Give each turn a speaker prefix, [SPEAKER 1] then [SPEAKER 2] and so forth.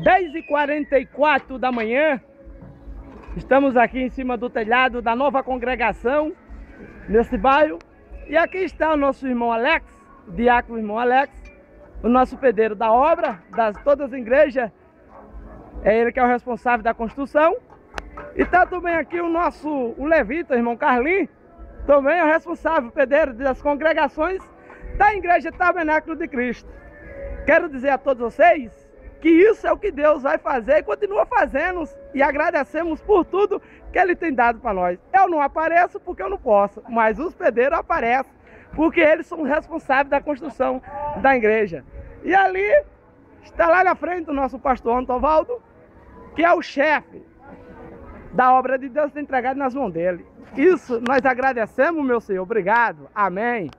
[SPEAKER 1] 10h44 da manhã. Estamos aqui em cima do telhado da nova congregação nesse bairro. E aqui está o nosso irmão Alex, o diácono irmão Alex, o nosso pedreiro da obra, das todas as igrejas. É ele que é o responsável da construção. E está também aqui o nosso o levita, irmão Carlinhos, também é o responsável pedreiro das congregações da Igreja Tabernáculo de Cristo. Quero dizer a todos vocês que isso é o que Deus vai fazer e continua fazendo e agradecemos por tudo que Ele tem dado para nós. Eu não apareço porque eu não posso, mas os pedreiros aparecem porque eles são responsáveis da construção da igreja. E ali está lá na frente o nosso pastor Antovaldo, que é o chefe da obra de Deus entregada nas mãos dele. Isso nós agradecemos, meu Senhor. Obrigado. Amém.